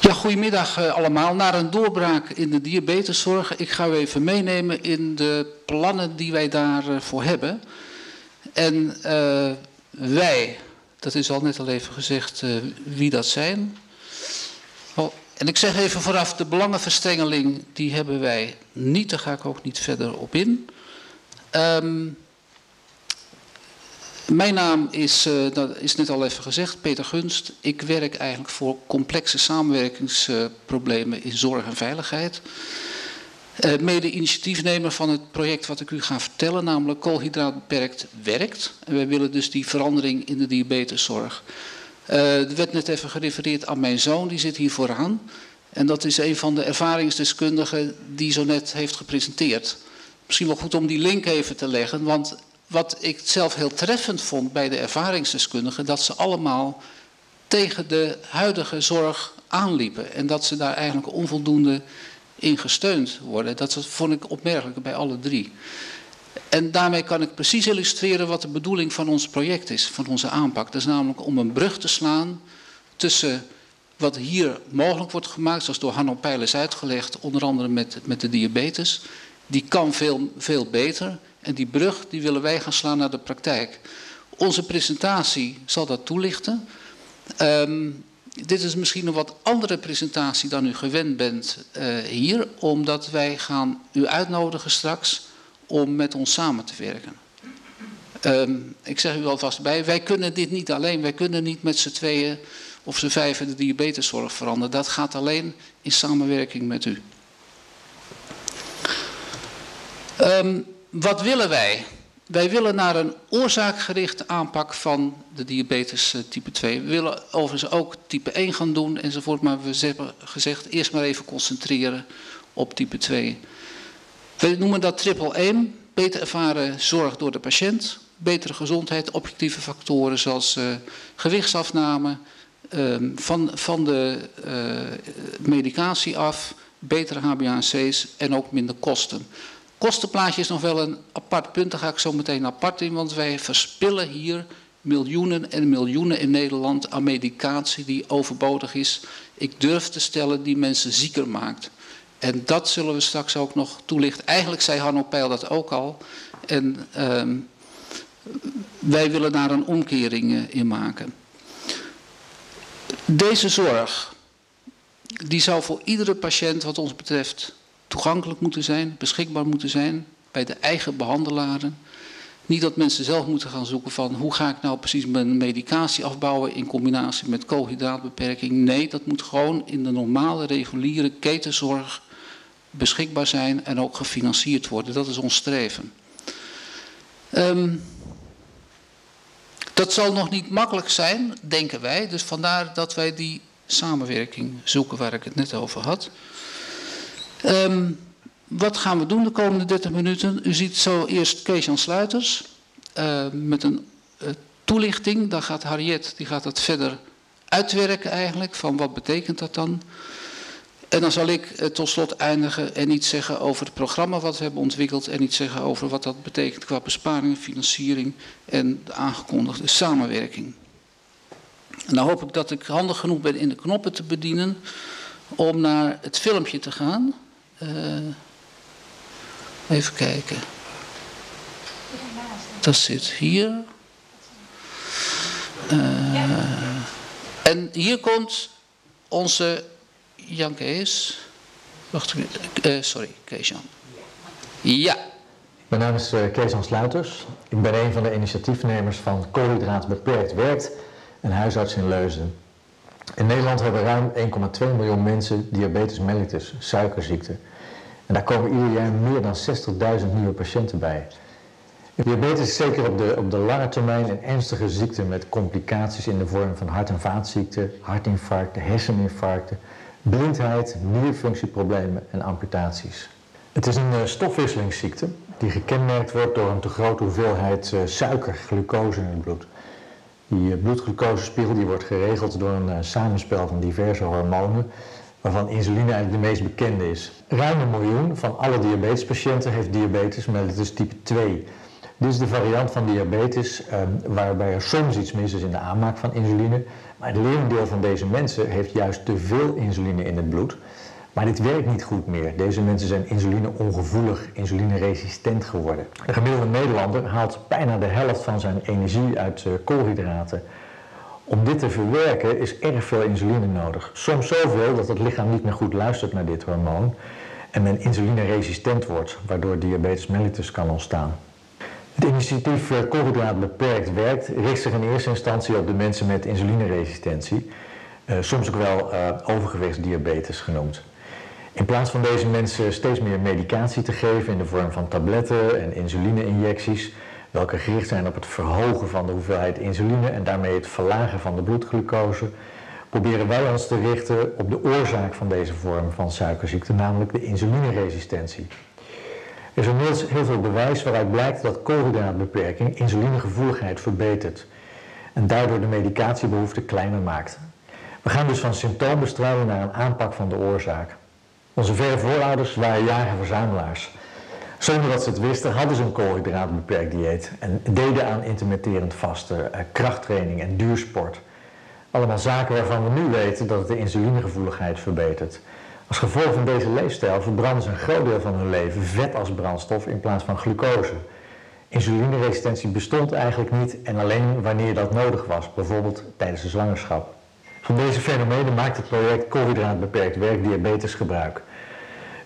Ja, goedemiddag eh, allemaal. Naar een doorbraak in de diabeteszorg. Ik ga u even meenemen in de plannen die wij daarvoor hebben. En uh, wij, dat is al net al even gezegd wie dat zijn. Oh, en ik zeg even vooraf, de belangenverstrengeling, die hebben wij niet. Daar ga ik ook niet verder op in. Um, mijn naam is, uh, dat is net al even gezegd, Peter Gunst. Ik werk eigenlijk voor complexe samenwerkingsproblemen in zorg en veiligheid. Uh, mede initiatiefnemer van het project wat ik u ga vertellen, namelijk koolhydraatbeperkt werkt. En wij willen dus die verandering in de diabeteszorg. Uh, er werd net even gerefereerd aan mijn zoon, die zit hier vooraan. En dat is een van de ervaringsdeskundigen die zo net heeft gepresenteerd. Misschien wel goed om die link even te leggen, want wat ik zelf heel treffend vond bij de ervaringsdeskundigen, dat ze allemaal tegen de huidige zorg aanliepen. En dat ze daar eigenlijk onvoldoende in gesteund worden. Dat vond ik opmerkelijk bij alle drie. En daarmee kan ik precies illustreren wat de bedoeling van ons project is, van onze aanpak. Dat is namelijk om een brug te slaan tussen wat hier mogelijk wordt gemaakt, zoals door Hanno is uitgelegd, onder andere met, met de diabetes. Die kan veel, veel beter. En die brug die willen wij gaan slaan naar de praktijk. Onze presentatie zal dat toelichten. Um, dit is misschien een wat andere presentatie dan u gewend bent uh, hier, omdat wij gaan u uitnodigen straks om met ons samen te werken. Um, ik zeg u alvast bij, wij kunnen dit niet alleen, wij kunnen niet met z'n tweeën of z'n vijven de diabeteszorg veranderen. Dat gaat alleen in samenwerking met u. Um, wat willen wij? Wij willen naar een oorzaakgerichte aanpak van de diabetes eh, type 2. We willen overigens ook type 1 gaan doen enzovoort, maar we hebben gezegd eerst maar even concentreren op type 2. We noemen dat triple 1, beter ervaren zorg door de patiënt, betere gezondheid, objectieve factoren zoals uh, gewichtsafname, uh, van, van de uh, medicatie af, betere HbA1c's en ook minder kosten. Kostenplaatje is nog wel een apart punt, daar ga ik zo meteen apart in, want wij verspillen hier miljoenen en miljoenen in Nederland aan medicatie die overbodig is. Ik durf te stellen die mensen zieker maakt. En dat zullen we straks ook nog toelichten. Eigenlijk zei Hanno Peil dat ook al. En uh, wij willen daar een omkering uh, in maken. Deze zorg, die zou voor iedere patiënt wat ons betreft toegankelijk moeten zijn, beschikbaar moeten zijn bij de eigen behandelaren. Niet dat mensen zelf moeten gaan zoeken van hoe ga ik nou precies mijn medicatie afbouwen in combinatie met koolhydraatbeperking. Nee, dat moet gewoon in de normale reguliere ketenzorg beschikbaar zijn en ook gefinancierd worden. Dat is ons streven. Um, dat zal nog niet makkelijk zijn, denken wij. Dus vandaar dat wij die samenwerking zoeken waar ik het net over had. Um, wat gaan we doen de komende 30 minuten? U ziet zo eerst Kees-Jan Sluiters uh, met een uh, toelichting. Dan gaat Harriet die gaat dat verder uitwerken eigenlijk, van wat betekent dat dan? En dan zal ik uh, tot slot eindigen en iets zeggen over het programma wat we hebben ontwikkeld en iets zeggen over wat dat betekent qua besparing, financiering en de aangekondigde samenwerking. En dan hoop ik dat ik handig genoeg ben in de knoppen te bedienen om naar het filmpje te gaan. Uh, even kijken. Dat zit hier. Uh, en hier komt onze Jan Kees. Wacht uh, sorry, Kees Jan. Ja. Mijn naam is Kees-Jan Sluiters. Ik ben een van de initiatiefnemers van Koolhydraat Beperkt Werkt, een huisarts in Leusden. In Nederland hebben ruim 1,2 miljoen mensen diabetes mellitus, suikerziekte. En daar komen ieder jaar meer dan 60.000 nieuwe patiënten bij. Diabetes is zeker op de, op de lange termijn een ernstige ziekte met complicaties in de vorm van hart- en vaatziekten, hartinfarcten, herseninfarcten, blindheid, nierfunctieproblemen en amputaties. Het is een uh, stofwisselingsziekte die gekenmerkt wordt door een te grote hoeveelheid uh, suiker, glucose in het bloed. Die uh, bloedglucosespiegel die wordt geregeld door een samenspel van diverse hormonen, waarvan insuline eigenlijk de meest bekende is. Ruim een miljoen van alle diabetespatiënten heeft diabetes mellitus type 2. Dit is de variant van diabetes ehm, waarbij er soms iets mis is in de aanmaak van insuline. Maar het leeuwendeel van deze mensen heeft juist te veel insuline in het bloed. Maar dit werkt niet goed meer. Deze mensen zijn insulineongevoelig, insulineresistent geworden. Een gemiddelde Nederlander haalt bijna de helft van zijn energie uit uh, koolhydraten. Om dit te verwerken is erg veel insuline nodig. Soms zoveel dat het lichaam niet meer goed luistert naar dit hormoon en men insulineresistent wordt, waardoor diabetes mellitus kan ontstaan. Het initiatief eh, Koolhydraat Beperkt Werkt richt zich in eerste instantie op de mensen met insulineresistentie, eh, soms ook wel overgewichtsdiabetes genoemd. In plaats van deze mensen steeds meer medicatie te geven in de vorm van tabletten en insuline-injecties, welke gericht zijn op het verhogen van de hoeveelheid insuline en daarmee het verlagen van de bloedglucose, proberen wij ons te richten op de oorzaak van deze vorm van suikerziekte, namelijk de insulineresistentie. Er is inmiddels heel veel bewijs waaruit blijkt dat koolhydraatbeperking insulinegevoeligheid verbetert en daardoor de medicatiebehoefte kleiner maakt. We gaan dus van symptoombestrijding naar een aanpak van de oorzaak. Onze verre voorouders waren jager-verzamelaars. Zonder dat ze het wisten hadden ze een koolhydraatbeperkt dieet en deden aan intermitterend vasten, eh, krachttraining en duursport. Allemaal zaken waarvan we nu weten dat het de insulinegevoeligheid verbetert. Als gevolg van deze leefstijl verbranden ze een groot deel van hun leven vet als brandstof in plaats van glucose. Insulineresistentie bestond eigenlijk niet en alleen wanneer dat nodig was, bijvoorbeeld tijdens de zwangerschap. Van deze fenomenen maakt het project Koolhydraatbeperkt Werk Diabetes gebruik.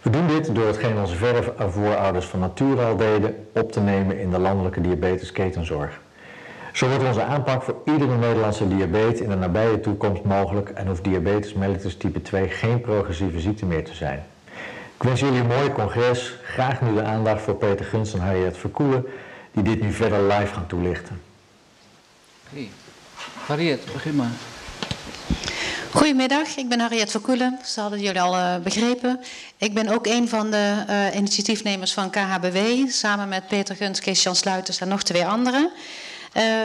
We doen dit door hetgeen onze verre voorouders van nature al deden op te nemen in de landelijke diabetesketenzorg. Zo wordt onze aanpak voor iedere Nederlandse diabetes in de nabije toekomst mogelijk en hoeft diabetes mellitus type 2 geen progressieve ziekte meer te zijn. Ik wens jullie een mooi congres. Graag nu de aandacht voor Peter Gunst en Harriet Verkoelen, die dit nu verder live gaan toelichten. Harriet, begin maar. Goedemiddag, ik ben Harriet Verkoelen. Dat hadden jullie al uh, begrepen. Ik ben ook een van de uh, initiatiefnemers van KHBW, samen met Peter Gunst, Kees-Jan Sluiters en nog twee anderen.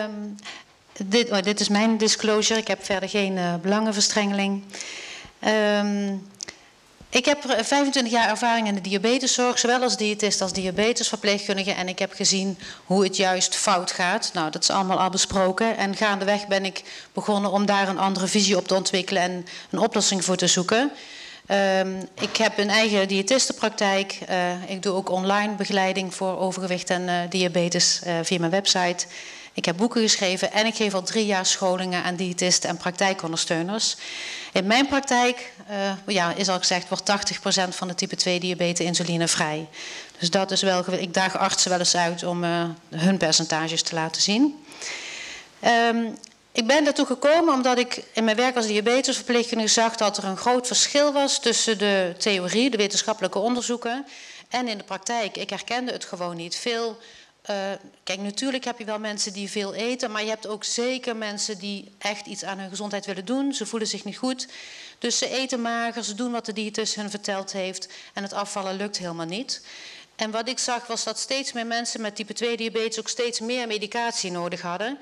Um, dit, oh, dit, is mijn disclosure. Ik heb verder geen uh, belangenverstrengeling. Um, ik heb 25 jaar ervaring in de diabeteszorg, zowel als diëtist als diabetesverpleegkundige. En ik heb gezien hoe het juist fout gaat. Nou, dat is allemaal al besproken. En gaandeweg ben ik begonnen om daar een andere visie op te ontwikkelen en een oplossing voor te zoeken. Um, ik heb een eigen diëtistenpraktijk. Uh, ik doe ook online begeleiding voor overgewicht en uh, diabetes via mijn website. Ik heb boeken geschreven en ik geef al drie jaar scholingen aan diëtisten en praktijkondersteuners. In mijn praktijk uh, ja, is al gezegd, wordt 80% van de type 2 diabetes insulinevrij. Dus dat is wel, ik daag artsen wel eens uit om uh, hun percentages te laten zien. Um, ik ben daartoe gekomen omdat ik in mijn werk als diabetesverpleegkundige zag dat er een groot verschil was tussen de theorie, de wetenschappelijke onderzoeken, en in de praktijk. Ik herkende het gewoon niet. Veel uh, kijk, natuurlijk heb je wel mensen die veel eten, maar je hebt ook zeker mensen die echt iets aan hun gezondheid willen doen. Ze voelen zich niet goed, dus ze eten mager, ze doen wat de diëtist hun verteld heeft en het afvallen lukt helemaal niet. En wat ik zag was dat steeds meer mensen met type 2 diabetes ook steeds meer medicatie nodig hadden.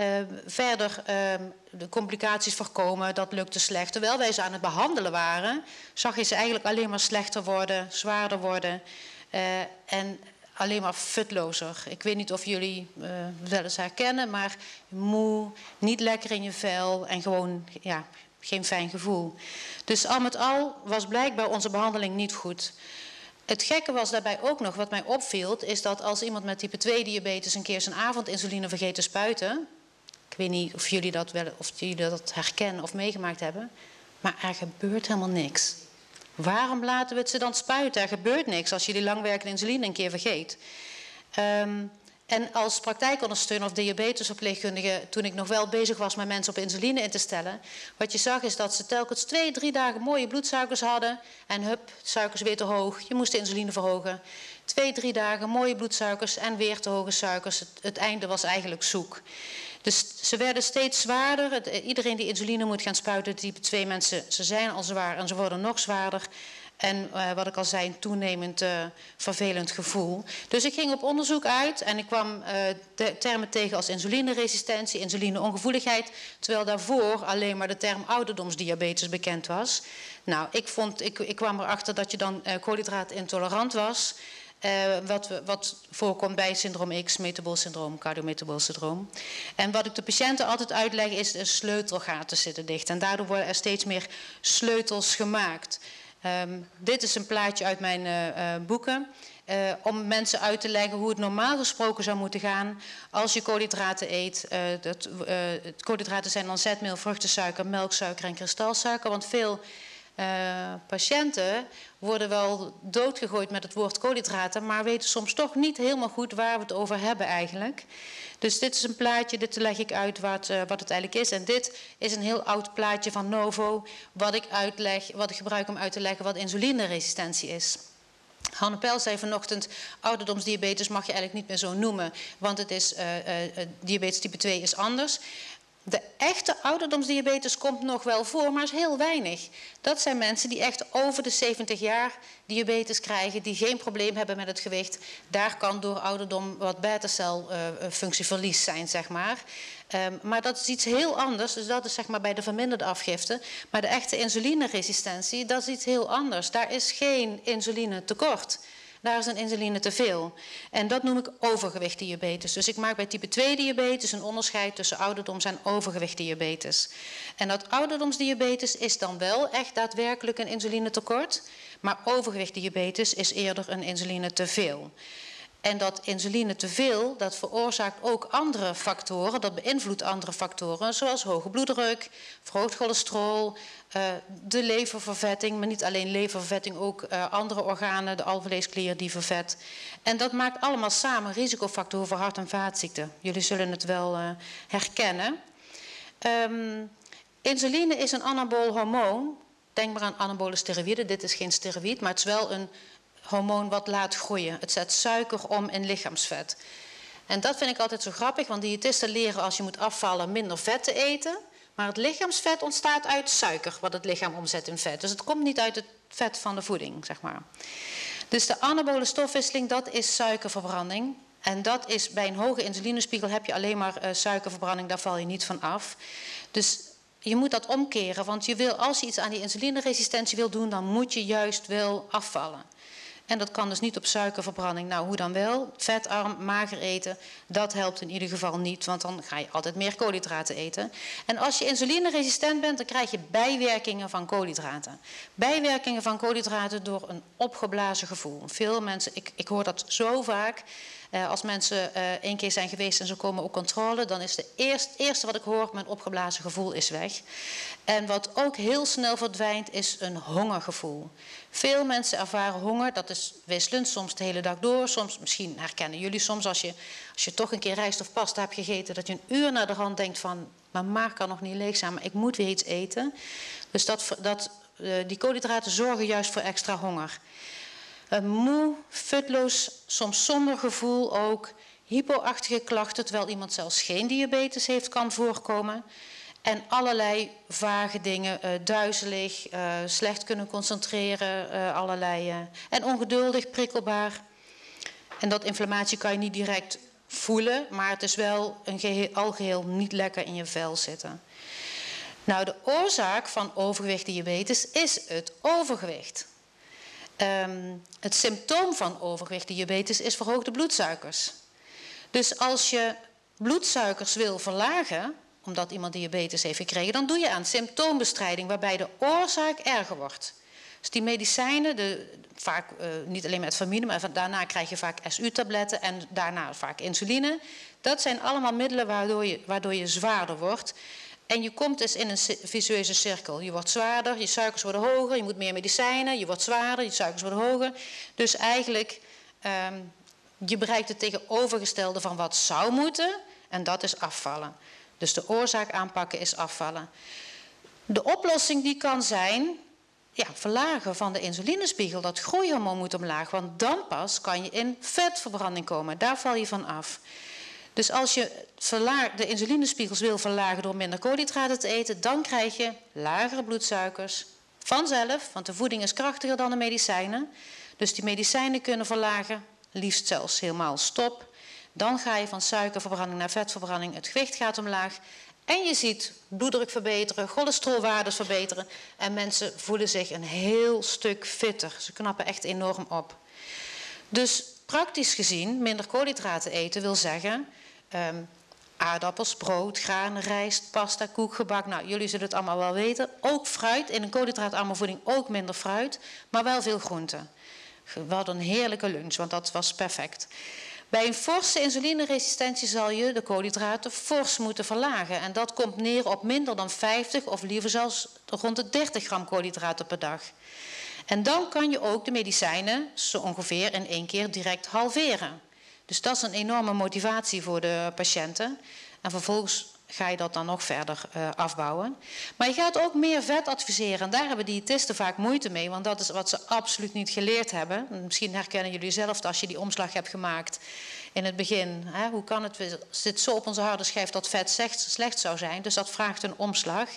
Uh, verder uh, de complicaties voorkomen, dat lukte slecht. Terwijl wij ze aan het behandelen waren, zag je ze eigenlijk alleen maar slechter worden, zwaarder worden. En alleen maar futlozer. Ik weet niet of jullie uh, wel eens herkennen, maar moe, niet lekker in je vel en gewoon ja, geen fijn gevoel. Dus al met al was blijkbaar onze behandeling niet goed. Het gekke was daarbij ook nog, wat mij opviel, is dat als iemand met type 2 diabetes een keer zijn avondinsuline vergeet te spuiten. Ik weet niet of jullie dat, wel, of jullie dat herkennen of meegemaakt hebben, maar er gebeurt helemaal niks. Waarom laten we het ze dan spuiten? Er gebeurt niks als je die langwerkende insuline een keer vergeet. Um, en als praktijkondersteuner of diabetesverpleegkundige, toen ik nog wel bezig was met mensen op insuline in te stellen, wat je zag is dat ze telkens twee, drie dagen mooie bloedsuikers hadden en hup, suikers weer te hoog. Je moest de insuline verhogen. Twee, drie dagen mooie bloedsuikers en weer te hoge suikers. Het einde was eigenlijk zoek. Dus ze werden steeds zwaarder. Het, iedereen die insuline moet gaan spuiten, type 2 mensen, ze zijn al zwaar en ze worden nog zwaarder. En uh, wat ik al zei, een toenemend uh, vervelend gevoel. Dus ik ging op onderzoek uit en ik kwam de termen tegen als insulineresistentie, insulineongevoeligheid. Terwijl daarvoor alleen maar de term ouderdomsdiabetes bekend was. Nou, ik, vond, ik, ik kwam erachter dat je dan koolhydraatintolerant was. Uh, wat, wat, voorkomt bij syndroom X, metabol syndroom, cardiometabol syndroom. En wat ik de patiënten altijd uitleg is, de sleutelgaten zitten dicht. En daardoor worden er steeds meer sleutels gemaakt. Um, dit is een plaatje uit mijn uh, uh, boeken. Om mensen uit te leggen hoe het normaal gesproken zou moeten gaan als je koolhydraten eet. Dat, koolhydraten zijn dan zetmeel, vruchtensuiker, melksuiker en kristalsuiker. Want veel patiënten worden wel doodgegooid met het woord koolhydraten, maar weten soms toch niet helemaal goed waar we het over hebben eigenlijk. Dus dit is een plaatje, dit leg ik uit wat, wat het eigenlijk is. En dit is een heel oud plaatje van Novo, wat ik, uitleg, wat ik gebruik om uit te leggen wat insulineresistentie is. Hanne Pel zei vanochtend, ouderdomsdiabetes mag je eigenlijk niet meer zo noemen, want het is, uh, uh, diabetes type 2 is anders. De echte ouderdomsdiabetes komt nog wel voor, maar is heel weinig. Dat zijn mensen die echt over de 70 jaar diabetes krijgen, die geen probleem hebben met het gewicht. Daar kan door ouderdom wat beta-celfunctieverlies zijn, zeg maar. Um, maar dat is iets heel anders, dus dat is zeg maar bij de verminderde afgifte. Maar de echte insulineresistentie, dat is iets heel anders. Daar is geen insuline tekort. Daar is een insuline te veel. En dat noem ik overgewicht diabetes. Dus ik maak bij type 2 diabetes een onderscheid tussen ouderdoms- en overgewicht diabetes. En dat ouderdomsdiabetes is dan wel echt daadwerkelijk een insuline tekort. Maar overgewicht diabetes is eerder een insuline te veel. En dat insuline te veel, dat veroorzaakt ook andere factoren, dat beïnvloedt andere factoren, zoals hoge bloeddruk, verhoogd cholesterol, uh, de leververvetting, maar niet alleen leververvetting, ook uh, andere organen, de alvleesklier die vervet. En dat maakt allemaal samen risicofactoren voor hart- en vaatziekten. Jullie zullen het wel uh, herkennen. Um, insuline is een anabool hormoon. Denk maar aan anabole steroïden. Dit is geen steroïd, maar het is wel een hormoon wat laat groeien. Het zet suiker om in lichaamsvet. En dat vind ik altijd zo grappig, want diëtisten leren als je moet afvallen minder vet te eten. Maar het lichaamsvet ontstaat uit suiker, wat het lichaam omzet in vet. Dus het komt niet uit het vet van de voeding, zeg maar. Dus de anabole stofwisseling, dat is suikerverbranding. En dat is bij een hoge insulinespiegel heb je alleen maar uh, suikerverbranding, daar val je niet van af. Dus je moet dat omkeren, want je wil, als je iets aan die insulineresistentie wil doen, dan moet je juist wel afvallen. En dat kan dus niet op suikerverbranding. Nou, hoe dan wel? Vetarm, mager eten, dat helpt in ieder geval niet, want dan ga je altijd meer koolhydraten eten. En als je insulineresistent bent, dan krijg je bijwerkingen van koolhydraten. Bijwerkingen van koolhydraten door een opgeblazen gevoel. Veel mensen, ik, ik hoor dat zo vaak. Uh, als mensen uh, één keer zijn geweest en ze komen op controle, dan is het eerst, eerste wat ik hoor, mijn opgeblazen gevoel is weg. En wat ook heel snel verdwijnt, is een hongergevoel. Veel mensen ervaren honger, dat is wisselend, soms de hele dag door. Soms, misschien herkennen jullie soms als je, als je toch een keer rijst of pasta hebt gegeten, dat je een uur naar de hand denkt van, mijn maag kan nog niet leeg zijn, maar ik moet weer iets eten. Dus dat, dat, uh, die koolhydraten zorgen juist voor extra honger. Een moe, futloos, soms somber gevoel ook. Hypoachtige klachten, terwijl iemand zelfs geen diabetes heeft, kan voorkomen. En allerlei vage dingen, uh, duizelig, uh, slecht kunnen concentreren, uh, allerlei. en ongeduldig, prikkelbaar. En dat inflammatie kan je niet direct voelen, maar het is wel een geheel, algeheel niet lekker in je vel zitten. Nou, de oorzaak van overgewicht diabetes is het overgewicht. Um, het symptoom van overgewicht diabetes is verhoogde bloedsuikers. Dus als je bloedsuikers wil verlagen, omdat iemand diabetes heeft gekregen, dan doe je aan symptoombestrijding waarbij de oorzaak erger wordt. Dus die medicijnen, de, vaak uh, niet alleen met famine, maar daarna krijg je vaak SU-tabletten en daarna vaak insuline. Dat zijn allemaal middelen waardoor je, waardoor je zwaarder wordt. En je komt dus in een visueuze cirkel. Je wordt zwaarder, je suikers worden hoger, je moet meer medicijnen, je wordt zwaarder, je suikers worden hoger. Dus eigenlijk, um, je bereikt het tegenovergestelde van wat zou moeten en dat is afvallen. Dus de oorzaak aanpakken is afvallen. De oplossing die kan zijn, ja, verlagen van de insulinespiegel. Dat groeihormoon moet omlaag, want dan pas kan je in vetverbranding komen. Daar val je van af. Dus als je de insulinespiegels wil verlagen door minder koolhydraten te eten, dan krijg je lagere bloedsuikers vanzelf, want de voeding is krachtiger dan de medicijnen. Dus die medicijnen kunnen verlagen, liefst zelfs helemaal stop. Dan ga je van suikerverbranding naar vetverbranding, het gewicht gaat omlaag. En je ziet bloeddruk verbeteren, cholesterolwaardes verbeteren. En mensen voelen zich een heel stuk fitter. Ze knappen echt enorm op. Dus praktisch gezien, minder koolhydraten eten wil zeggen ehm, aardappels, brood, graan, rijst, pasta, koek, gebak. Nou, jullie zullen het allemaal wel weten. Ook fruit, in een koolhydraatarme voeding ook minder fruit, maar wel veel groenten. Hadden een heerlijke lunch, want dat was perfect. Bij een forse insulineresistentie zal je de koolhydraten fors moeten verlagen. En dat komt neer op minder dan 50 of liever zelfs rond de 30 gram koolhydraten per dag. En dan kan je ook de medicijnen zo ongeveer in één keer direct halveren. Dus dat is een enorme motivatie voor de patiënten. En vervolgens ga je dat dan nog verder uh, afbouwen. Maar je gaat ook meer vet adviseren. En daar hebben diëtisten vaak moeite mee, want dat is wat ze absoluut niet geleerd hebben. Misschien herkennen jullie zelf als je die omslag hebt gemaakt in het begin. Hè? Hoe kan het? Zit zo op onze harde schijf dat vet slecht zou zijn. Dus dat vraagt een omslag.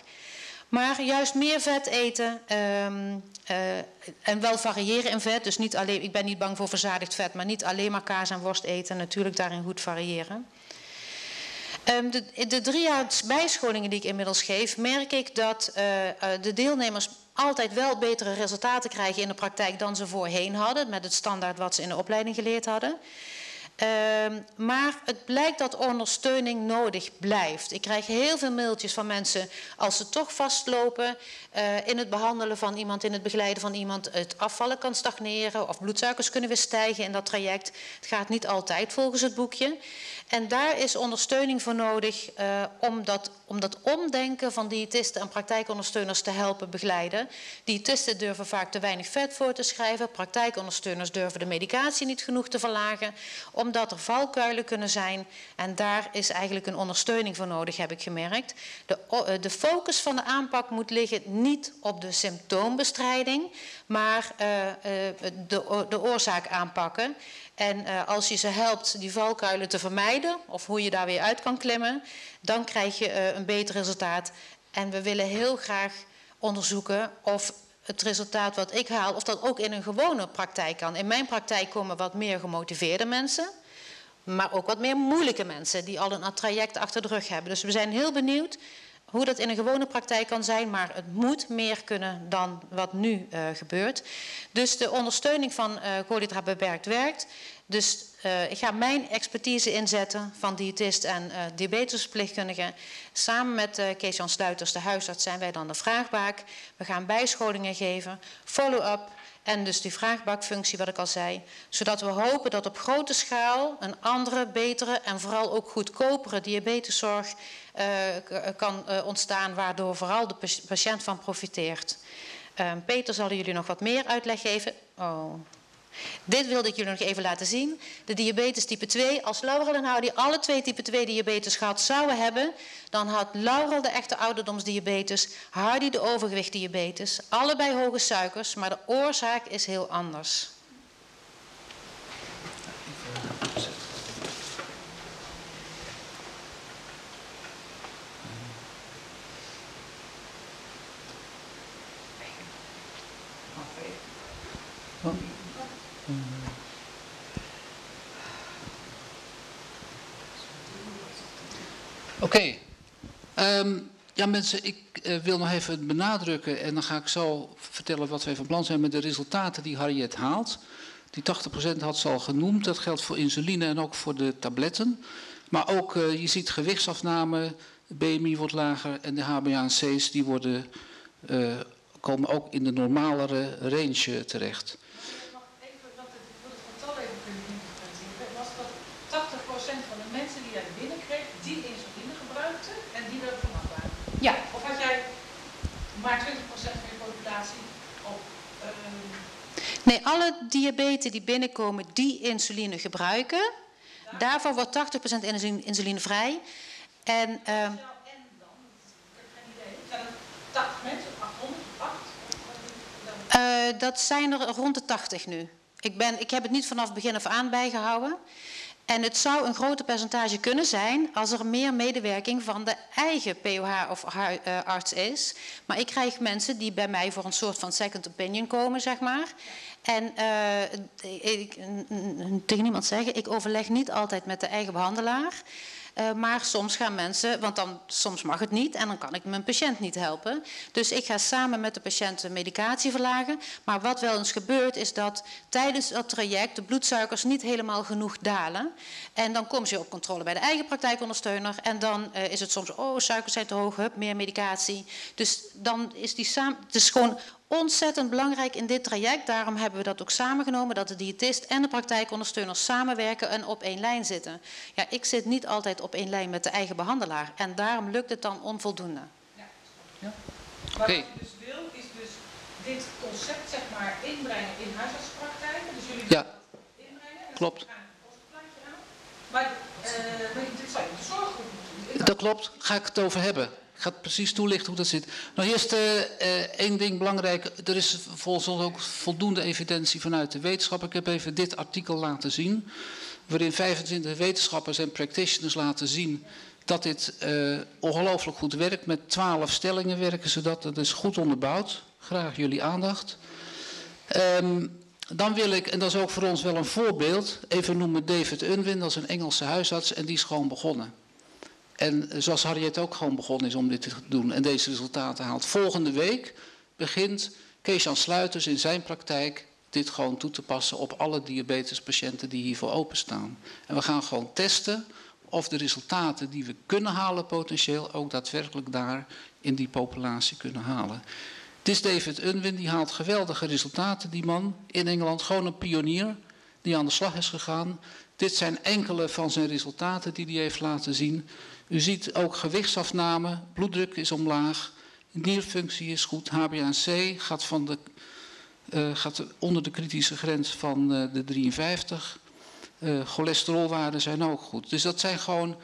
Maar juist meer vet eten um, uh, en wel variëren in vet. Dus niet alleen, ik ben niet bang voor verzadigd vet, maar niet alleen maar kaas en worst eten. Natuurlijk daarin goed variëren. Um, de, de, drie jaar bijscholingen die ik inmiddels geef, merk ik dat uh, uh, de deelnemers altijd wel betere resultaten krijgen in de praktijk dan ze voorheen hadden, met het standaard wat ze in de opleiding geleerd hadden. Uh, maar het blijkt dat ondersteuning nodig blijft. Ik krijg heel veel mailtjes van mensen als ze toch vastlopen uh, in het behandelen van iemand, in het begeleiden van iemand. Het afvallen kan stagneren of bloedsuikers kunnen weer stijgen in dat traject. Het gaat niet altijd volgens het boekje. En daar is ondersteuning voor nodig uh, om, dat, om dat omdenken van diëtisten en praktijkondersteuners te helpen begeleiden. Diëtisten durven vaak te weinig vet voor te schrijven. Praktijkondersteuners durven de medicatie niet genoeg te verlagen. Omdat er valkuilen kunnen zijn. En daar is eigenlijk een ondersteuning voor nodig, heb ik gemerkt. De, uh, de focus van de aanpak moet liggen niet op de symptoombestrijding, maar uh, de, de oorzaak aanpakken. En als je ze helpt die valkuilen te vermijden, of hoe je daar weer uit kan klimmen, dan krijg je een beter resultaat. En we willen heel graag onderzoeken of het resultaat wat ik haal, of dat ook in een gewone praktijk kan. In mijn praktijk komen wat meer gemotiveerde mensen, maar ook wat meer moeilijke mensen die al een traject achter de rug hebben. Dus we zijn heel benieuwd hoe dat in een gewone praktijk kan zijn, maar het moet meer kunnen dan wat nu uh, gebeurt. Dus de ondersteuning van uh, beperkt werkt. Dus uh, ik ga mijn expertise inzetten van diëtist en uh, diabetesverpleegkundige. Samen met uh, Kees-Jan Sluiters, de huisarts, zijn wij dan de vraagbaak. We gaan bijscholingen geven, follow-up en dus die vraagbakfunctie wat ik al zei. Zodat we hopen dat op grote schaal een andere, betere en vooral ook goedkopere diabeteszorg uh, kan uh, ontstaan, waardoor vooral de patiënt van profiteert. Uh, Peter zal jullie nog wat meer uitleg geven. Oh. Dit wilde ik jullie nog even laten zien. De diabetes type 2. Als Laurel en Hardy alle twee type 2 diabetes gehad zouden hebben, dan had Laurel de echte ouderdomsdiabetes, Hardy de overgewichtdiabetes. Allebei hoge suikers, maar de oorzaak is heel anders. Oké. Um, ja mensen, ik uh, wil nog even benadrukken en dan ga ik zo vertellen wat wij van plan zijn met de resultaten die Harriet haalt. Die 80% had ze al genoemd, dat geldt voor insuline en ook voor de tabletten. Maar ook, uh, je ziet gewichtsafname, BMI wordt lager en de HbA1c's die worden, uh, komen ook in de normalere range terecht. Ja. Of had jij maar 20% van je populatie op... Um... Nee, alle diabetes die binnenkomen die insuline gebruiken, daarvan wordt 80% insuline vrij. En... Um, en dan? Ik heb geen idee. Zijn er 80 mensen? 800? 8? Uh, dat zijn er rond de 80 nu. Ik, ben, ik heb het niet vanaf begin af aan bijgehouden. En het zou een groter percentage kunnen zijn als er meer medewerking van de eigen POH of uh, arts is. Maar ik krijg mensen die bij mij voor een soort van second opinion komen, zeg maar. En ik, tegen niemand zeggen, ik overleg niet altijd met de eigen behandelaar. Eh, maar soms gaan mensen, want dan soms mag het niet en dan kan ik mijn patiënt niet helpen. Dus ik ga samen met de patiënt de medicatie verlagen. Maar wat wel eens gebeurt is dat tijdens dat traject de bloedsuikers niet helemaal genoeg dalen. En dan komen ze op controle bij de eigen praktijkondersteuner. En dan uh, is het soms, oh suikers zijn te hoog, hup, meer medicatie. Dus dan is die samen, het is gewoon ontzettend belangrijk in dit traject. Daarom hebben we dat ook samengenomen, dat de diëtist en de praktijkondersteuners samenwerken en op één lijn zitten. Ja, ik zit niet altijd op één lijn met de eigen behandelaar en daarom lukt het dan onvoldoende. Ja. ja. Maar wat je dus wil, is dus dit concept zeg maar inbrengen in huisartspraktijken. Dus jullie ja. dat inbrengen. En Klopt. Maar, uh, maar dit zou je de zorggroep moeten Dat klopt, ga ik het over hebben. Ik ga precies toelichten hoe dat zit. Nou, eerst uh, één ding belangrijk. Er is volgens ons ook voldoende evidentie vanuit de wetenschap. Ik heb even dit artikel laten zien. Waarin 25 wetenschappers en practitioners laten zien dat dit uh, ongelooflijk goed werkt. Met 12 stellingen werken ze dat. Dat is goed onderbouwd. Graag jullie aandacht. Um, dan wil ik, en dat is ook voor ons wel een voorbeeld, even noemen David Unwin, dat is een Engelse huisarts en die is gewoon begonnen. En zoals Harriet ook gewoon begonnen is om dit te doen en deze resultaten haalt. Volgende week begint Kees-Jan Sluiters in zijn praktijk dit gewoon toe te passen op alle diabetespatiënten die hiervoor openstaan. En we gaan gewoon testen of de resultaten die we kunnen halen potentieel ook daadwerkelijk daar in die populatie kunnen halen. Dit is David Unwin, die haalt geweldige resultaten, die man in Engeland. Gewoon een pionier die aan de slag is gegaan. Dit zijn enkele van zijn resultaten die hij heeft laten zien. U ziet ook gewichtsafname, bloeddruk is omlaag, nierfunctie is goed, HbA1c gaat, van de, uh, gaat onder de kritische grens van uh, de 53. Uh, cholesterolwaarden zijn ook goed. Dus dat zijn gewoon,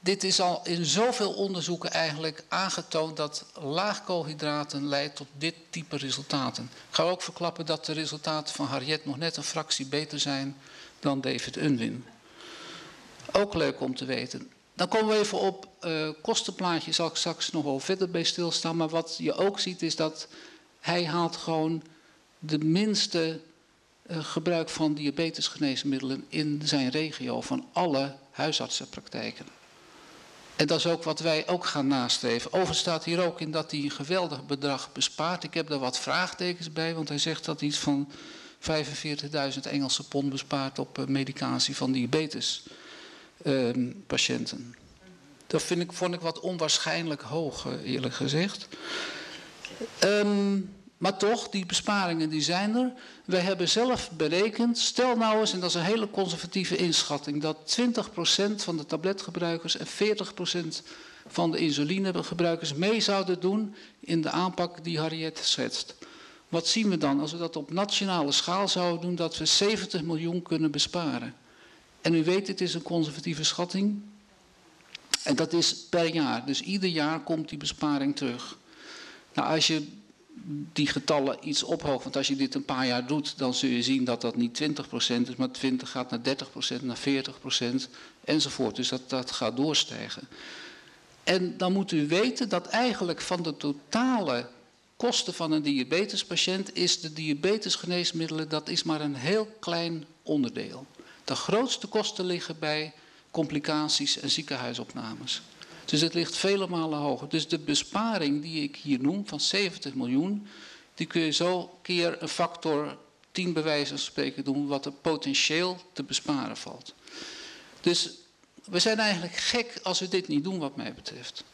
dit is al in zoveel onderzoeken eigenlijk aangetoond dat laag koolhydraten leidt tot dit type resultaten. Ik ga ook verklappen dat de resultaten van Harriet nog net een fractie beter zijn dan David Unwin. Ook leuk om te weten. Dan komen we even op uh, kostenplaatje, zal ik straks nog wel verder bij stilstaan. Maar wat je ook ziet is dat hij haalt gewoon de minste uh, gebruik van diabetesgeneesmiddelen in zijn regio van alle huisartsenpraktijken. En dat is ook wat wij ook gaan nastreven. Overigens staat hier ook in dat hij een geweldig bedrag bespaart. Ik heb daar wat vraagtekens bij, want hij zegt dat hij iets van 45.000 Engelse pond bespaart op uh, medicatie van diabetes uh, patiënten. Dat vind ik, vond ik wat onwaarschijnlijk hoog, eh, eerlijk gezegd. Um, maar toch, die besparingen die zijn er. Wij hebben zelf berekend, stel nou eens, en dat is een hele conservatieve inschatting, dat 20% van de tabletgebruikers en 40% van de insulinegebruikers mee zouden doen in de aanpak die Harriet schetst. Wat zien we dan als we dat op nationale schaal zouden doen, dat we 70 miljoen kunnen besparen? En u weet, het is een conservatieve schatting. En dat is per jaar. Dus ieder jaar komt die besparing terug. Nou, als je die getallen iets ophoogt, want als je dit een paar jaar doet, dan zul je zien dat dat niet 20% is, maar 20 gaat naar 30%, naar 40% enzovoort. Dus dat, dat gaat doorstijgen. En dan moet u weten dat eigenlijk van de totale kosten van een diabetespatiënt is de diabetesgeneesmiddelen, dat is maar een heel klein onderdeel. De grootste kosten liggen bij complicaties en ziekenhuisopnames. Dus het ligt vele malen hoger. Dus de besparing die ik hier noem van 70 miljoen, die kun je zo keer een factor 10 bij wijze van spreken doen, wat er potentieel te besparen valt. Dus we zijn eigenlijk gek als we dit niet doen wat mij betreft.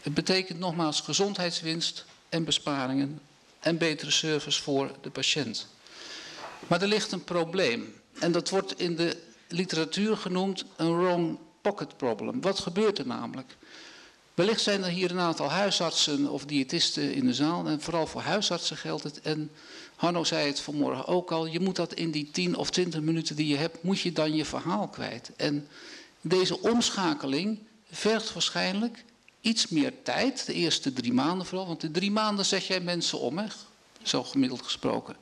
Het betekent nogmaals gezondheidswinst en besparingen en betere service voor de patiënt. Maar er ligt een probleem. En dat wordt in de literatuur genoemd een wrong pocket problem. Wat gebeurt er namelijk? Wellicht zijn er hier een aantal huisartsen of diëtisten in de zaal. En vooral voor huisartsen geldt het. En Hanno zei het vanmorgen ook al. Je moet dat in die 10 of 20 minuten die je hebt, moet je dan je verhaal kwijt. En deze omschakeling vergt waarschijnlijk iets meer tijd. De eerste drie maanden vooral. Want de drie maanden zet jij mensen om, zo gemiddeld gesproken.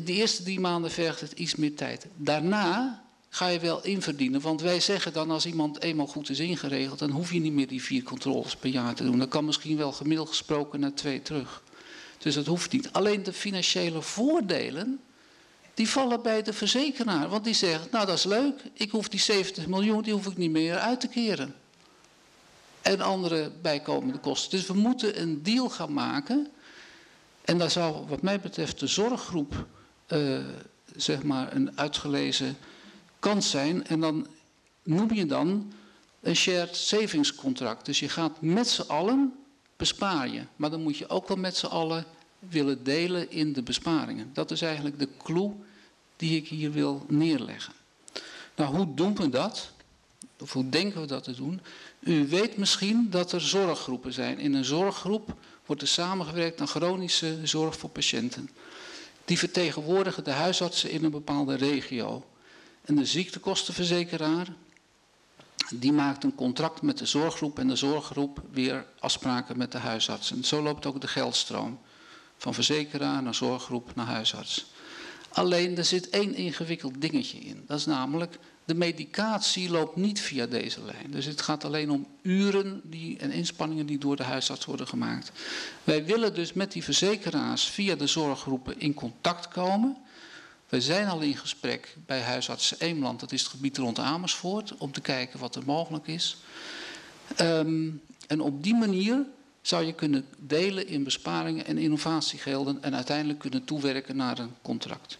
De eerste drie maanden vergt het iets meer tijd. Daarna ga je wel inverdienen. Want wij zeggen dan als iemand eenmaal goed is ingeregeld, dan hoef je niet meer die vier controles per jaar te doen. Dan kan misschien wel gemiddeld gesproken naar twee terug. Dus dat hoeft niet. Alleen de financiële voordelen die vallen bij de verzekeraar. Want die zegt, nou dat is leuk, ik hoef die 70 miljoen, die hoef ik niet meer uit te keren. En andere bijkomende kosten. Dus we moeten een deal gaan maken. En daar zou wat mij betreft de zorggroep, uh, zeg maar, een uitgelezen kans zijn. En dan noem je dan een shared savings contract. Dus je gaat met z'n allen besparen. Maar dan moet je ook wel met z'n allen willen delen in de besparingen. Dat is eigenlijk de clue die ik hier wil neerleggen. Nou, hoe doen we dat? Of hoe denken we dat te doen? U weet misschien dat er zorggroepen zijn. In een zorggroep wordt er samengewerkt aan chronische zorg voor patiënten. Die vertegenwoordigen de huisartsen in een bepaalde regio. En de ziektekostenverzekeraar, die maakt een contract met de zorggroep en de zorggroep weer afspraken met de huisartsen. Zo loopt ook de geldstroom. Van verzekeraar naar zorggroep naar huisarts. Alleen er zit één ingewikkeld dingetje in. Dat is namelijk, de medicatie loopt niet via deze lijn. Dus het gaat alleen om uren die, en inspanningen die door de huisarts worden gemaakt. Wij willen dus met die verzekeraars via de zorggroepen in contact komen. We zijn al in gesprek bij huisarts Eemland, dat is het gebied rond Amersfoort, om te kijken wat er mogelijk is. Um, en op die manier zou je kunnen delen in besparingen en innovatiegelden en uiteindelijk kunnen toewerken naar een contract.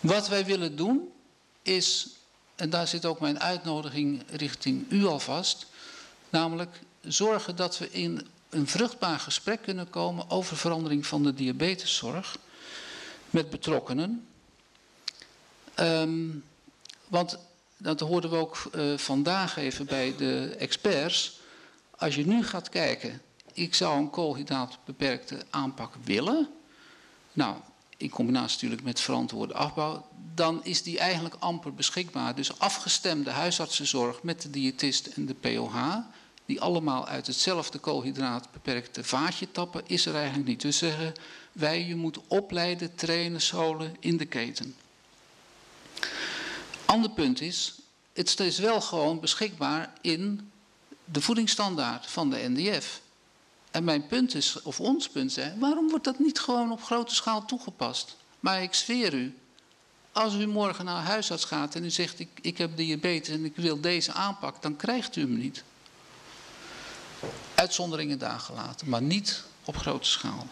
Wat wij willen doen is, en daar zit ook mijn uitnodiging richting u alvast, namelijk zorgen dat we in een vruchtbaar gesprek kunnen komen over verandering van de diabeteszorg met betrokkenen. Um, want dat hoorden we ook uh, vandaag even bij de experts. Als je nu gaat kijken ik zou een koolhydraatbeperkte aanpak willen, nou, in combinatie natuurlijk met verantwoorde afbouw, dan is die eigenlijk amper beschikbaar. Dus afgestemde huisartsenzorg met de diëtist en de POH, die allemaal uit hetzelfde koolhydraatbeperkte vaatje tappen, is er eigenlijk niet. Dus zeggen wij, je moet opleiden, trainen, scholen in de keten. Ander punt is, het is wel gewoon beschikbaar in de voedingsstandaard van de NDF. En mijn punt is, of ons punt is, waarom wordt dat niet gewoon op grote schaal toegepast? Maar ik zweer u, als u morgen naar huisarts gaat en u zegt ik, heb diabetes en ik wil deze aanpak, dan krijgt u hem niet. Uitzonderingen daar gelaten, maar niet op grote schaal.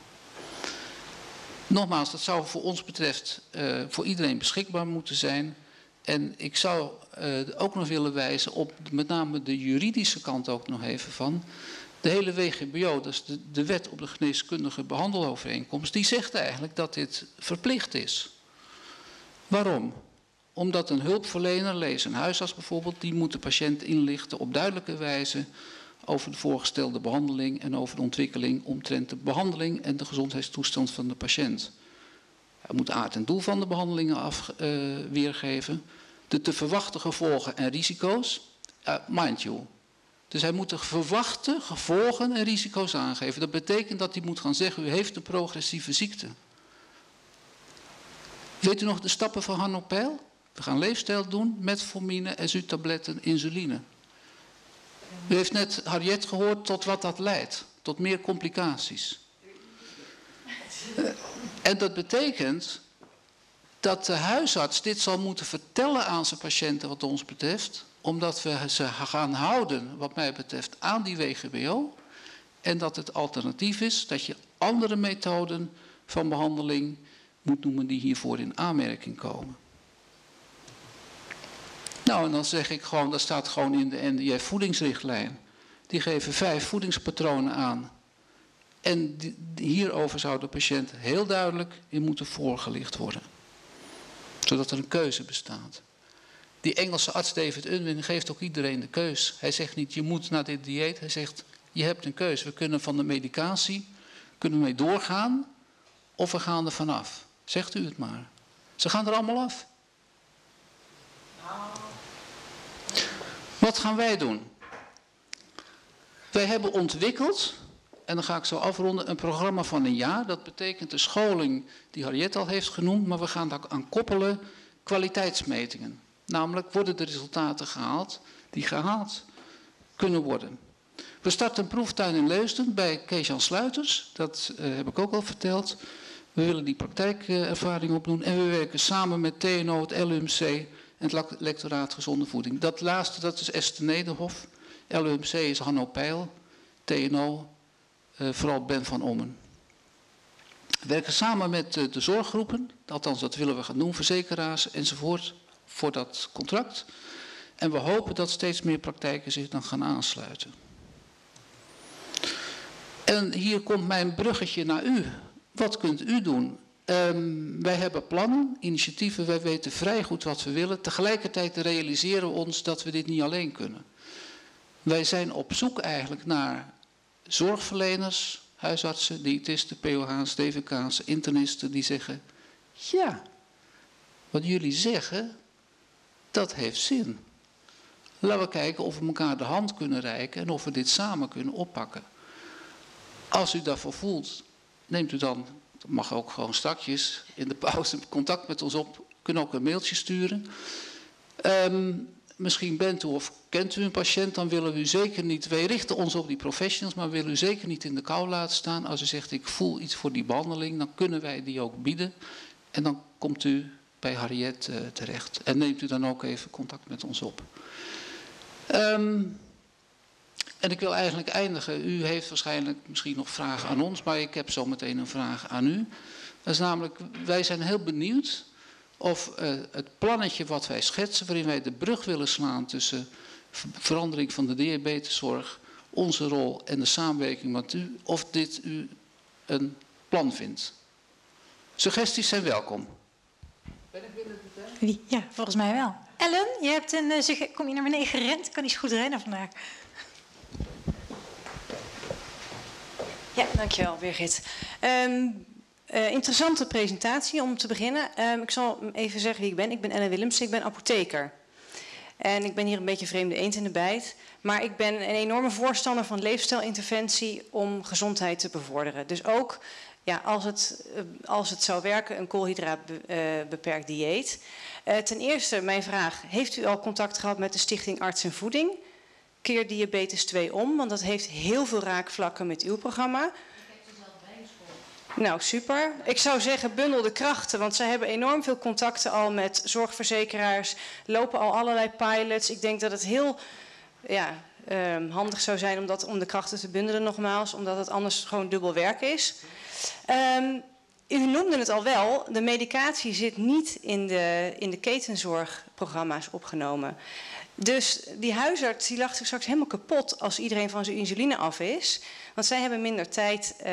Nogmaals, dat zou voor ons betreft uh, voor iedereen beschikbaar moeten zijn. En ik zou uh, ook nog willen wijzen op met name de juridische kant ook nog even van. De hele WGBO, dat is de, de wet op de geneeskundige behandelovereenkomst, die zegt eigenlijk dat dit verplicht is. Waarom? Omdat een hulpverlener, lees een huisarts bijvoorbeeld, die moet de patiënt inlichten op duidelijke wijze over de voorgestelde behandeling en over de ontwikkeling omtrent de behandeling en de gezondheidstoestand van de patiënt. Hij moet aard en doel van de behandelingen af, uh, weergeven, de te verwachten gevolgen en risico's. Uh, mind you, dus hij moet de verwachte gevolgen en risico's aangeven. Dat betekent dat hij moet gaan zeggen, u heeft een progressieve ziekte. Weet u nog de stappen van Hanno Peil? We gaan leefstijl doen, metformine, SU-tabletten, insuline. U heeft net Harriet gehoord tot wat dat leidt. Tot meer complicaties. En dat betekent dat de huisarts dit zal moeten vertellen aan zijn patiënten wat ons betreft omdat we ze gaan houden, wat mij betreft, aan die WGBO. En dat het alternatief is dat je andere methoden van behandeling moet noemen die hiervoor in aanmerking komen. Nou, en dan zeg ik gewoon, dat staat gewoon in de NDF voedingsrichtlijn. Die geven vijf voedingspatronen aan. En hierover zou de patiënt heel duidelijk in moeten voorgelicht worden. Zodat er een keuze bestaat. Die Engelse arts David Unwin geeft ook iedereen de keus. Hij zegt niet je moet naar dit dieet. Hij zegt je hebt een keus. We kunnen van de medicatie kunnen mee doorgaan of we gaan er vanaf. Zegt u het maar. Ze gaan er allemaal af. Wat gaan wij doen? Wij hebben ontwikkeld, en dan ga ik zo afronden, een programma van een jaar. Dat betekent de scholing die Harriet al heeft genoemd, maar we gaan daar aan koppelen kwaliteitsmetingen. Namelijk worden de resultaten gehaald die gehaald kunnen worden. We starten een proeftuin in Leusden bij Kees-Jan Sluiters. Dat uh, heb ik ook al verteld. We willen die praktijkervaring opdoen en we werken samen met TNO, het LUMC en het lectoraat gezonde voeding. Dat laatste, dat is Esther Nederhof. LUMC is Hanno Peil. TNO, uh, vooral Ben van Ommen. We werken samen met uh, de zorggroepen, althans dat willen we gaan doen, verzekeraars enzovoort, voor dat contract. En we hopen dat steeds meer praktijken zich dan gaan aansluiten. En hier komt mijn bruggetje naar u. Wat kunt u doen? Um, wij hebben plannen, initiatieven, wij weten vrij goed wat we willen. Tegelijkertijd realiseren we ons dat we dit niet alleen kunnen. Wij zijn op zoek eigenlijk naar zorgverleners, huisartsen, diëtisten, POH's, DVK's, internisten die zeggen: Ja, wat jullie zeggen, dat heeft zin. Laten we kijken of we elkaar de hand kunnen reiken en of we dit samen kunnen oppakken. Als u daarvoor voelt, neemt u dan, dat mag ook gewoon strakjes in de pauze, contact met ons op. Kunt ook een mailtje sturen. Um, misschien bent u of kent u een patiënt, dan willen we u zeker niet, wij richten ons op die professionals, maar willen u zeker niet in de kou laten staan. Als u zegt ik voel iets voor die behandeling, dan kunnen wij die ook bieden. En dan komt u bij Harriet uh, terecht. En neemt u dan ook even contact met ons op. Um, en ik wil eigenlijk eindigen. U heeft waarschijnlijk misschien nog vragen aan ons, maar ik heb zo meteen een vraag aan u. Dat is namelijk, wij zijn heel benieuwd of uh, het plannetje wat wij schetsen, waarin wij de brug willen slaan tussen verandering van de diabeteszorg, onze rol en de samenwerking met u, of dit u een plan vindt. Suggesties zijn welkom. Ben ik binnen de? Ja, volgens mij wel. Ellen, je hebt een, uh, kom je naar beneden gerend? Kan niet zo goed rennen vandaag. Ja, dankjewel Birgit. Um, uh, interessante presentatie om te beginnen. Um, ik zal even zeggen wie ik ben. Ik ben Ellen Willems, ik ben apotheker. En ik ben hier een beetje vreemde eend in de bijt. Maar ik ben een enorme voorstander van leefstijlinterventie om gezondheid te bevorderen. Dus ook ja, als, het, uh, als het zou werken, een koolhydraatbeperkt uh, dieet. Uh, ten eerste mijn vraag, heeft u al contact gehad met de Stichting Arts en Voeding? Keer Diabetes 2 om, want dat heeft heel veel raakvlakken met uw programma. Nou, super. Ik zou zeggen, bundel de krachten, want zij hebben enorm veel contacten al met zorgverzekeraars, lopen al allerlei pilots. Ik denk dat het heel ja, um, handig zou zijn om, dat, om de krachten te bundelen nogmaals, omdat het anders gewoon dubbel werk is. Um, u noemde het al wel, de medicatie zit niet in de, in de ketenzorgprogramma's opgenomen. Dus die huisarts die lacht zich straks helemaal kapot als iedereen van zijn insuline af is. Want zij hebben minder tijd uh,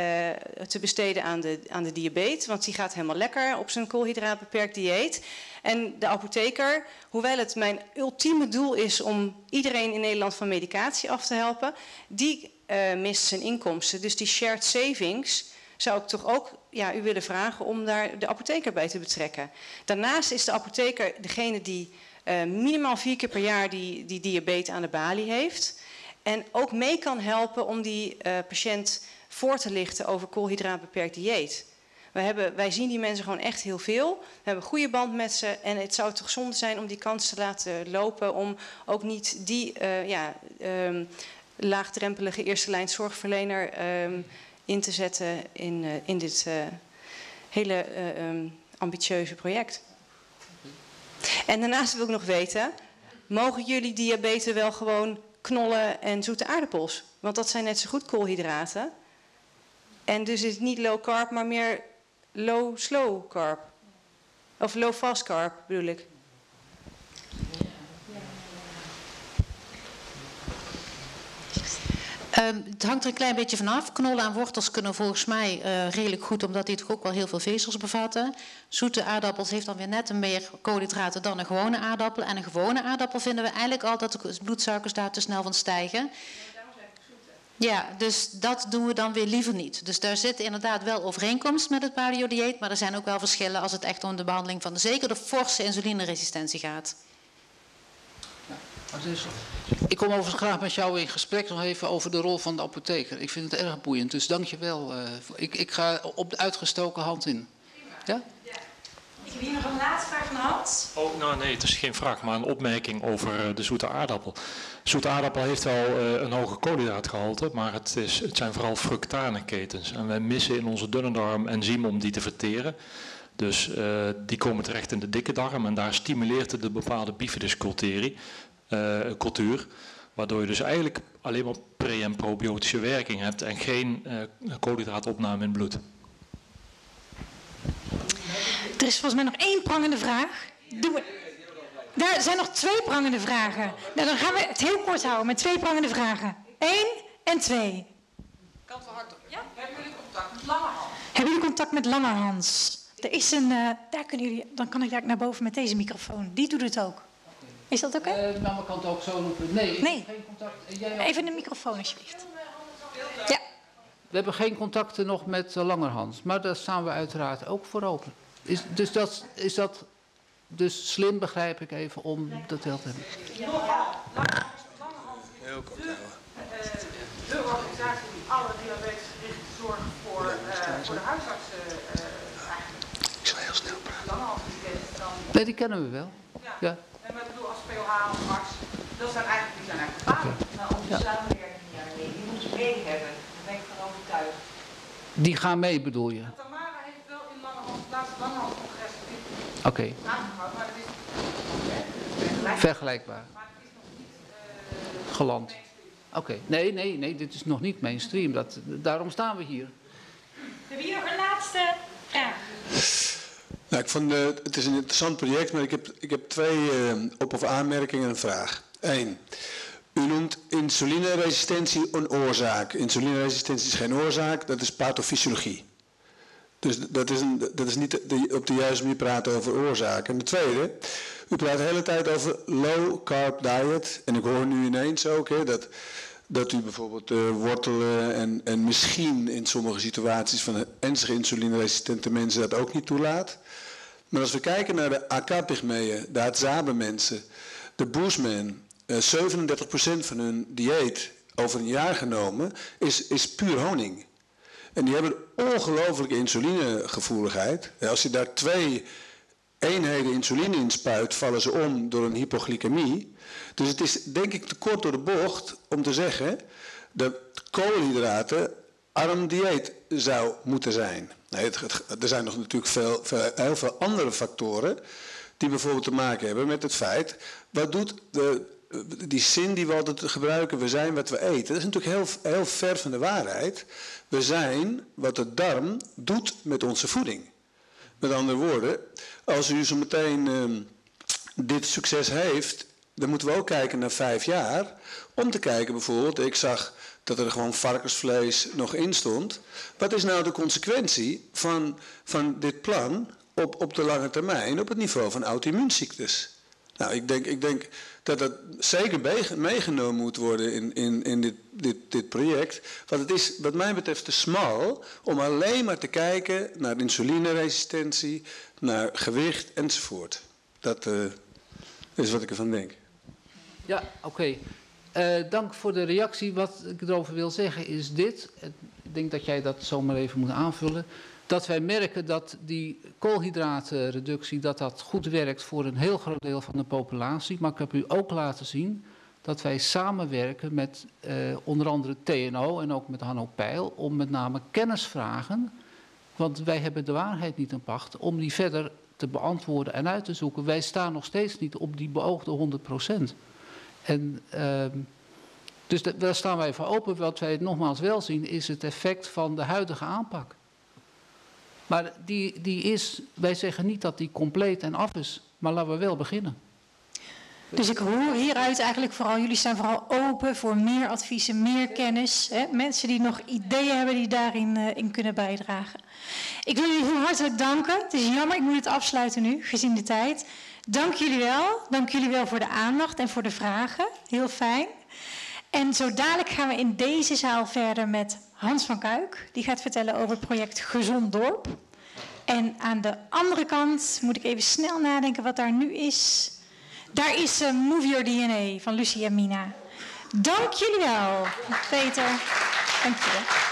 te besteden aan de, aan de diabetes. Want die gaat helemaal lekker op zijn koolhydraatbeperkt dieet. En de apotheker, hoewel het mijn ultieme doel is om iedereen in Nederland van medicatie af te helpen, die uh, mist zijn inkomsten. Dus die shared savings zou ik toch ook ja, u willen vragen om daar de apotheker bij te betrekken. Daarnaast is de apotheker degene die uh, minimaal vier keer per jaar die, die diabetes aan de balie heeft. En ook mee kan helpen om die uh, patiënt voor te lichten over koolhydraatbeperkt dieet. Wij, hebben, wij zien die mensen gewoon echt heel veel. We hebben een goede band met ze. En het zou toch zonde zijn om die kans te laten lopen. Om ook niet die uh, ja, um, laagdrempelige eerste lijn zorgverlener um, in te zetten in, uh, in dit hele um, ambitieuze project. En daarnaast wil ik nog weten, mogen jullie diabetes wel gewoon knollen en zoete aardappels? Want dat zijn net zo goed koolhydraten. En dus is het niet low carb, maar meer low slow carb. Of low fast carb bedoel ik. Um, het hangt er een klein beetje vanaf. Knollen en wortels kunnen volgens mij uh, redelijk goed, omdat die toch ook wel heel veel vezels bevatten. Zoete aardappels heeft dan weer net meer koolhydraten dan een gewone aardappel. En een gewone aardappel vinden we eigenlijk al dat de bloedsuikers daar te snel van stijgen. Ja, dus dat doen we dan weer liever niet. Dus daar zit inderdaad wel overeenkomst met het paleo-dieet, maar er zijn ook wel verschillen als het echt om de behandeling van de, zeker de forse insulineresistentie gaat. Ik kom overigens graag met jou in gesprek nog even over de rol van de apotheker. Ik vind het erg boeiend, dus dank je wel. Uh, ik, ik ga op de uitgestoken hand in. Ja? Heb je hier nog een laatste vraag van Hans? Oh, nou nee, het is geen vraag, maar een opmerking over eh, de zoete aardappel. Zoete aardappel heeft wel uh, een hoge koolhydraatgehalte, maar het, is, het zijn vooral fructaneketens. En wij missen in onze dunne darm enzymen om die te verteren. Dus uh, die komen terecht in de dikke darm en daar stimuleert het de bepaalde bifidus cultuur. Waardoor je dus eigenlijk alleen maar pre- en probiotische werking hebt en geen koolhydraatopname in het bloed. Er is volgens mij nog één prangende vraag. Doe we. Daar zijn nog twee prangende vragen. Nou, dan gaan we het heel kort houden met twee prangende vragen. Eén en twee. Kan wel hard op. Ja? Hebben jullie contact met Langerhans? Hebben jullie contact met Langerhans? Er is een, uh, daar kunnen jullie, dan kan ik daar naar boven met deze microfoon. Die doet het ook. Is dat oké? Okay? Uh, nou, maar kan het ook zo roepen. Nee, ik nee. heb geen contact. Jij Even de microfoon alsjeblieft. Ja. We hebben geen contacten nog met uh, Langerhans, maar daar staan we uiteraard ook voor open. Is, dus dat, is dat dus slim, begrijp ik even, om dat wel te hebben? Ja, Langerhand is de, de organisatie die alle diabetesgerichte zorg voor, uh, voor de huisartsen uh, eigenlijk. Ik zal heel snel praten. Dan. Nee, die kennen we wel. Ja. ja. POH of arts, dat zijn eigenlijk, die zijn eigenlijk. Okay. Nou, onze ja. samenwerking daarmee, die moeten mee hebben. Daar ben ik van overtuigd. Die gaan mee, bedoel je? Tamara heeft wel in Langerhand, het laatste Langerhand-congres Oké. Okay. aangehouden, maar dat is vergelijkbaar. vergelijkbaar. Maar het is nog niet uh, geland. Oké, okay. nee, nee, nee, dit is nog niet mainstream. Dat, daarom staan we hier. We hebben hier nog een laatste vraag. Nou, ik vond, uh, het is een interessant project, maar ik heb, ik heb twee uh, op- of aanmerkingen en een vraag. Eén. U noemt insulineresistentie een oorzaak. Insulineresistentie is geen oorzaak, dat is pathofysiologie. Dus dat is, een, dat is niet de, op de juiste manier praten over oorzaken. En de tweede, u praat de hele tijd over low carb diet. En ik hoor nu ineens ook hè, dat, dat u bijvoorbeeld uh, wortelen en, en misschien in sommige situaties van ernstige insulineresistente mensen dat ook niet toelaat. Maar als we kijken naar de AK-pygmeeën, de Hadzabe mensen, de Boesman, uh, 37% van hun dieet over een jaar genomen is, is puur honing. En die hebben ongelooflijke insulinegevoeligheid. Als je daar twee eenheden insuline in spuit, vallen ze om door een hypoglycemie. Dus het is denk ik te kort door de bocht om te zeggen dat koolhydraten arm dieet zou moeten zijn. Er zijn nog natuurlijk veel, veel, heel veel andere factoren die bijvoorbeeld te maken hebben met het feit, wat doet de, die zin die we altijd gebruiken, we zijn wat we eten. Dat is natuurlijk heel, heel ver van de waarheid. We zijn wat de darm doet met onze voeding. Met andere woorden, als u zo meteen uh, dit succes heeft, dan moeten we ook kijken naar vijf jaar. Om te kijken bijvoorbeeld, ik zag dat er gewoon varkensvlees nog in stond. Wat is nou de consequentie van, van dit plan op, op de lange termijn op het niveau van auto-immuunziektes? Nou, ik denk, ik denk dat dat zeker meegenomen moet worden in, in, in dit, dit, dit project. Want het is wat mij betreft te smal om alleen maar te kijken naar insulineresistentie, naar gewicht enzovoort. Dat uh, is wat ik ervan denk. Ja, oké. Uh, dank voor de reactie. Wat ik erover wil zeggen is dit. Ik denk dat jij dat zomaar even moet aanvullen dat wij merken dat die koolhydratenreductie dat dat goed werkt voor een heel groot deel van de populatie. Maar ik heb u ook laten zien dat wij samenwerken met uh, onder andere TNO en ook met Hanno Peil om met name kennisvragen, want wij hebben de waarheid niet in pacht, om die verder te beantwoorden en uit te zoeken. Wij staan nog steeds niet op die beoogde 100 procent. En uh, dus daar staan wij voor open. Wat wij nogmaals wel zien is het effect van de huidige aanpak. Maar die, die is, wij zeggen niet dat die compleet en af is, maar laten we wel beginnen. Dus ik hoor hieruit eigenlijk vooral, jullie staan vooral open voor meer adviezen, meer kennis. Hè? Mensen die nog ideeën hebben die daarin uh, in kunnen bijdragen. Ik wil jullie heel hartelijk danken. Het is jammer, ik moet het afsluiten nu, gezien de tijd. Dank jullie wel. Dank jullie wel voor de aandacht en voor de vragen. Heel fijn. En zo dadelijk gaan we in deze zaal verder met Hans van Kuik. Die gaat vertellen over het project Gezond Dorp. En aan de andere kant moet ik even snel nadenken wat daar nu is. Daar is uh, Move Your DNA van Lucie en Mina. Dank jullie wel, Peter. Dank wel.